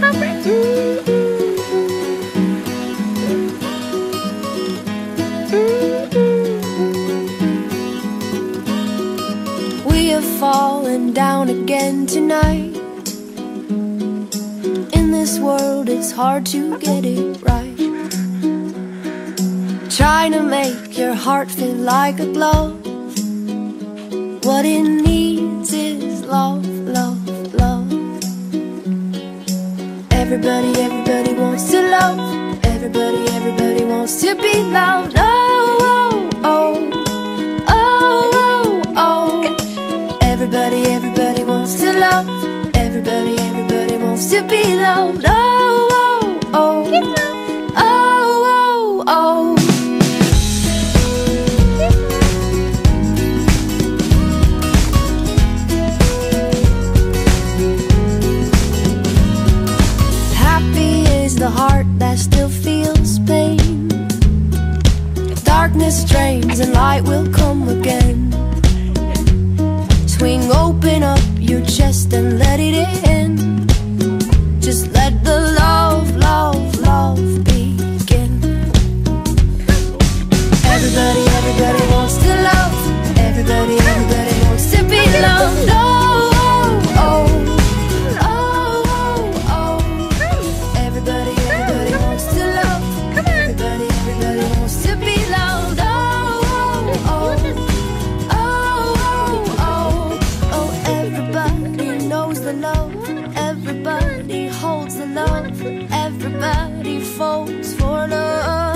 We are falling down again tonight. In this world, it's hard to get it right. Trying to make your heart feel like a glove. What it needs Everybody, everybody wants to love. Everybody, everybody wants to be loved. Oh, oh, oh, oh, oh, oh. Everybody, everybody wants to love. Everybody, everybody wants to be loved. Oh, The heart that still feels pain. If darkness drains and light will come again. Swing open up your chest and let the. Everybody holds the love. Everybody falls for love.